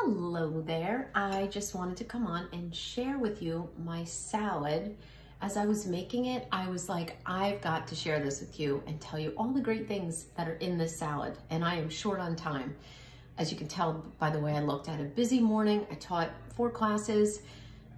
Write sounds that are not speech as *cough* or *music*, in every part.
Hello there. I just wanted to come on and share with you my salad. As I was making it, I was like, I've got to share this with you and tell you all the great things that are in this salad. And I am short on time. As you can tell by the way I looked, had a busy morning. I taught four classes,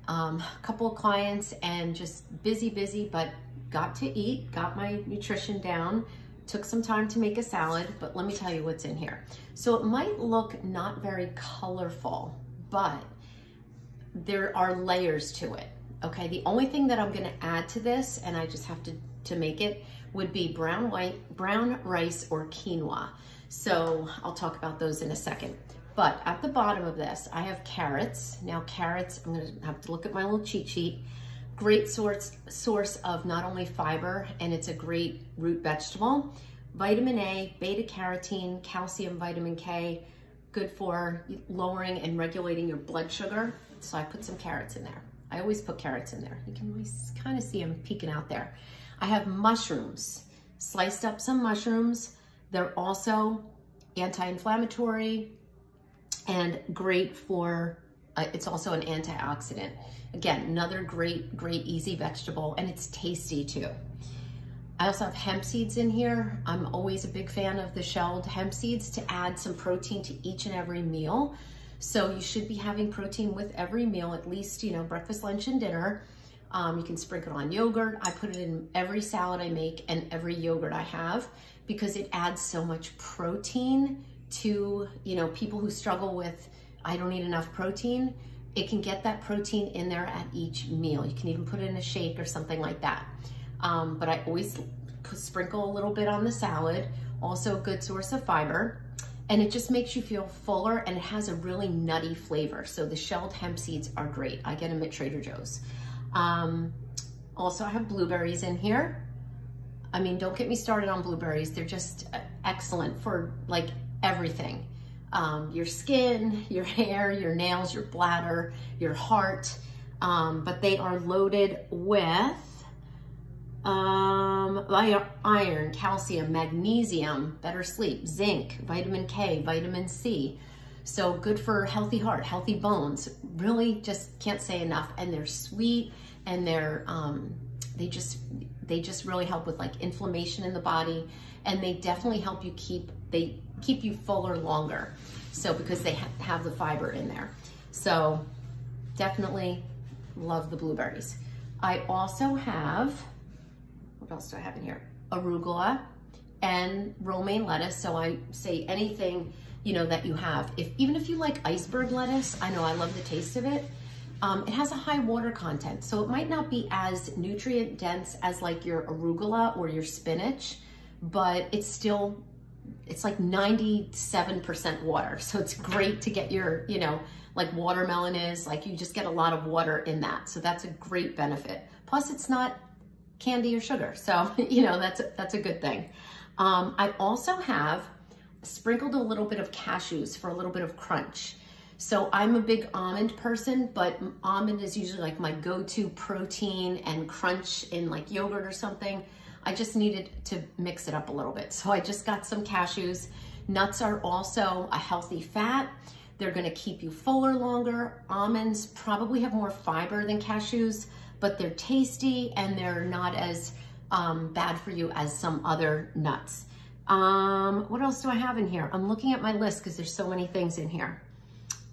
um, a couple of clients, and just busy, busy, but got to eat, got my nutrition down, took some time to make a salad, but let me tell you what's in here. So it might look not very colorful, but there are layers to it. Okay, the only thing that I'm gonna add to this, and I just have to, to make it, would be brown white, brown rice or quinoa. So I'll talk about those in a second. But at the bottom of this, I have carrots. Now carrots, I'm gonna have to look at my little cheat sheet. Great source, source of not only fiber, and it's a great root vegetable, vitamin A, beta carotene, calcium, vitamin K, good for lowering and regulating your blood sugar. So I put some carrots in there. I always put carrots in there. You can always kind of see them peeking out there. I have mushrooms, sliced up some mushrooms. They're also anti-inflammatory and great for, uh, it's also an antioxidant. Again, another great, great easy vegetable and it's tasty too. I also have hemp seeds in here. I'm always a big fan of the shelled hemp seeds to add some protein to each and every meal. So you should be having protein with every meal, at least, you know, breakfast, lunch, and dinner. Um, you can sprinkle on yogurt. I put it in every salad I make and every yogurt I have because it adds so much protein to, you know, people who struggle with, I don't eat enough protein it can get that protein in there at each meal. You can even put it in a shake or something like that. Um, but I always sprinkle a little bit on the salad. Also a good source of fiber. And it just makes you feel fuller and it has a really nutty flavor. So the shelled hemp seeds are great. I get them at Trader Joe's. Um, also, I have blueberries in here. I mean, don't get me started on blueberries. They're just uh, excellent for like everything um, your skin, your hair, your nails, your bladder, your heart, um, but they are loaded with um, iron, calcium, magnesium, better sleep, zinc, vitamin K, vitamin C. So good for healthy heart, healthy bones. Really just can't say enough. And they're sweet and they're, um, they just, they just really help with like inflammation in the body and they definitely help you keep, they keep you fuller longer. So because they ha have the fiber in there. So definitely love the blueberries. I also have, what else do I have in here? Arugula and romaine lettuce. So I say anything, you know, that you have. If Even if you like iceberg lettuce, I know I love the taste of it. Um, it has a high water content, so it might not be as nutrient dense as like your arugula or your spinach, but it's still it's like 97% water. So it's great to get your, you know, like watermelon is, like you just get a lot of water in that. So that's a great benefit. Plus it's not candy or sugar. So, *laughs* you know, that's a, that's a good thing. Um, I also have sprinkled a little bit of cashews for a little bit of crunch. So I'm a big almond person, but almond is usually like my go-to protein and crunch in like yogurt or something. I just needed to mix it up a little bit. So I just got some cashews. Nuts are also a healthy fat. They're gonna keep you fuller longer. Almonds probably have more fiber than cashews, but they're tasty and they're not as um, bad for you as some other nuts. Um, what else do I have in here? I'm looking at my list because there's so many things in here.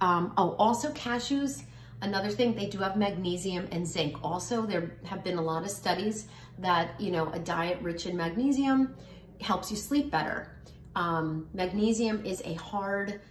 Um, oh, also cashews. Another thing, they do have magnesium and zinc. Also, there have been a lot of studies that, you know, a diet rich in magnesium helps you sleep better. Um, magnesium is a hard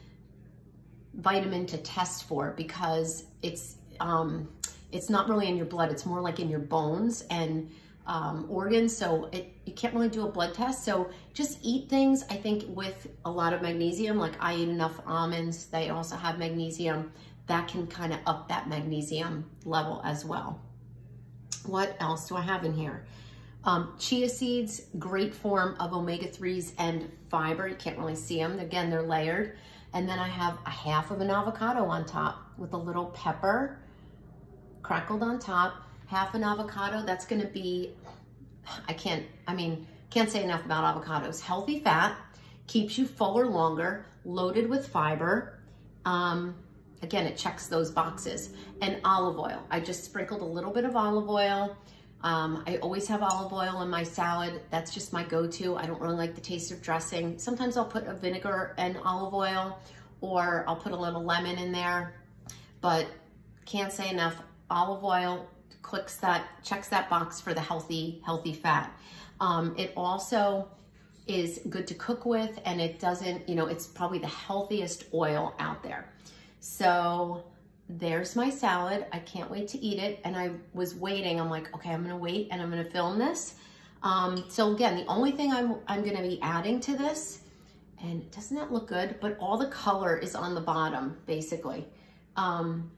vitamin to test for because it's, um, it's not really in your blood. It's more like in your bones and um, organs. So it, you can't really do a blood test. So just eat things, I think, with a lot of magnesium. Like I eat enough almonds. They also have magnesium that can kind of up that magnesium level as well. What else do I have in here? Um, chia seeds, great form of omega-3s and fiber. You can't really see them. Again, they're layered. And then I have a half of an avocado on top with a little pepper crackled on top. Half an avocado, that's gonna be, I can't, I mean, can't say enough about avocados. Healthy fat, keeps you fuller longer, loaded with fiber. Um, again, it checks those boxes. And olive oil. I just sprinkled a little bit of olive oil. Um, I always have olive oil in my salad. That's just my go-to. I don't really like the taste of dressing. Sometimes I'll put a vinegar and olive oil or I'll put a little lemon in there, but can't say enough. Olive oil clicks that, checks that box for the healthy, healthy fat. Um, it also is good to cook with and it doesn't, you know, it's probably the healthiest oil out there. So there's my salad. I can't wait to eat it. And I was waiting. I'm like, okay, I'm gonna wait and I'm gonna film this. Um, so again, the only thing I'm, I'm gonna be adding to this, and doesn't that look good? But all the color is on the bottom, basically. Um,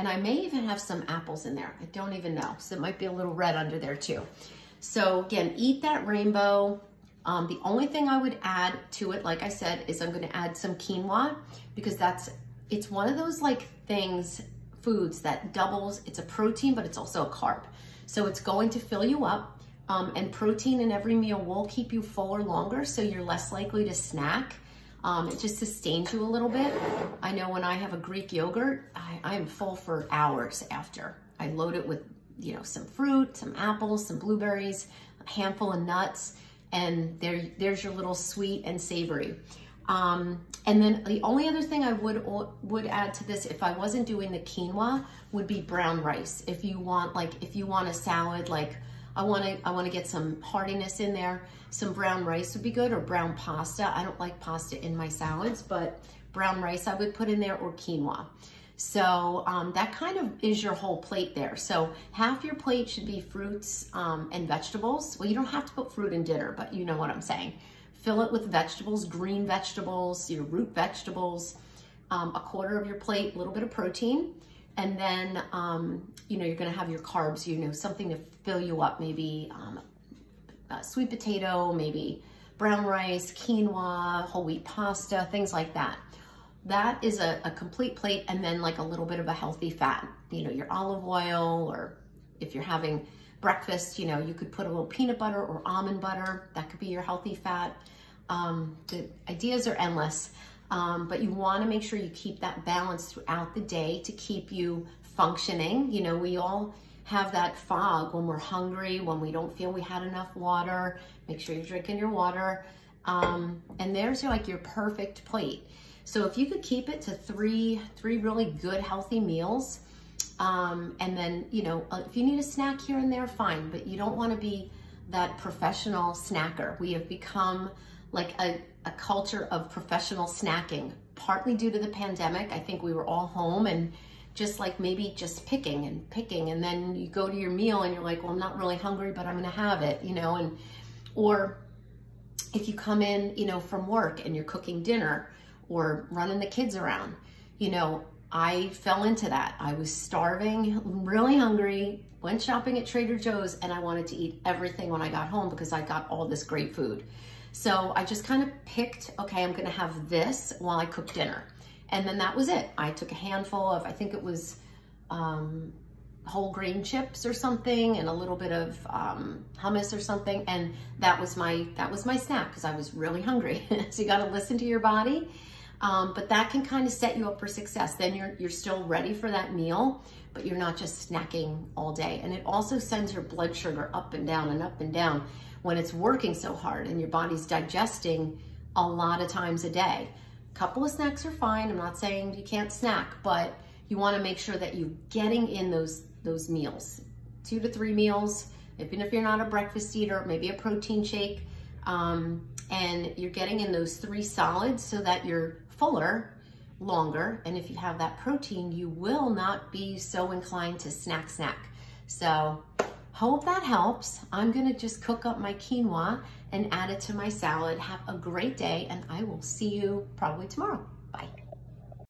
and I may even have some apples in there. I don't even know. So it might be a little red under there too. So again, eat that rainbow. Um, the only thing I would add to it, like I said, is I'm gonna add some quinoa because that's, it's one of those like things, foods that doubles, it's a protein, but it's also a carb. So it's going to fill you up um, and protein in every meal will keep you fuller longer so you're less likely to snack. Um, it just sustains you a little bit. I know when I have a Greek yogurt, I, am full for hours after. I load it with, you know, some fruit, some apples, some blueberries, a handful of nuts, and there, there's your little sweet and savory. Um, and then the only other thing I would would add to this, if I wasn't doing the quinoa, would be brown rice. If you want, like, if you want a salad, like I want to I want to get some heartiness in there. Some brown rice would be good, or brown pasta. I don't like pasta in my salads, but brown rice I would put in there, or quinoa. So um, that kind of is your whole plate there. So half your plate should be fruits um, and vegetables. Well, you don't have to put fruit in dinner, but you know what I'm saying. Fill it with vegetables, green vegetables, your root vegetables, um, a quarter of your plate, a little bit of protein. And then, um, you know, you're gonna have your carbs, you know, something to fill you up, maybe um, sweet potato, maybe brown rice, quinoa, whole wheat pasta, things like that. That is a, a complete plate and then like a little bit of a healthy fat, you know, your olive oil or if you're having breakfast, you know, you could put a little peanut butter or almond butter. That could be your healthy fat. Um, the ideas are endless, um, but you want to make sure you keep that balance throughout the day to keep you functioning. You know, we all have that fog when we're hungry, when we don't feel we had enough water. Make sure you're drinking your water. Um, and there's like your perfect plate. So if you could keep it to three, three really good healthy meals, um, and then, you know, uh, if you need a snack here and there, fine, but you don't want to be that professional snacker. We have become like a, a culture of professional snacking, partly due to the pandemic. I think we were all home and just like maybe just picking and picking and then you go to your meal and you're like, well, I'm not really hungry, but I'm going to have it, you know, and, or if you come in, you know, from work and you're cooking dinner or running the kids around, you know, I fell into that. I was starving, really hungry, went shopping at Trader Joe's and I wanted to eat everything when I got home because I got all this great food. So I just kind of picked, okay, I'm gonna have this while I cook dinner. And then that was it. I took a handful of, I think it was um, whole grain chips or something and a little bit of um, hummus or something. And that was my, that was my snack because I was really hungry. *laughs* so you gotta listen to your body um, but that can kind of set you up for success. Then you're, you're still ready for that meal, but you're not just snacking all day. And it also sends your blood sugar up and down and up and down when it's working so hard and your body's digesting a lot of times a day. A couple of snacks are fine. I'm not saying you can't snack, but you want to make sure that you're getting in those, those meals, two to three meals, even if you're not a breakfast eater, maybe a protein shake, um, and you're getting in those three solids so that you're fuller longer. And if you have that protein, you will not be so inclined to snack snack. So hope that helps. I'm gonna just cook up my quinoa and add it to my salad. Have a great day and I will see you probably tomorrow. Bye.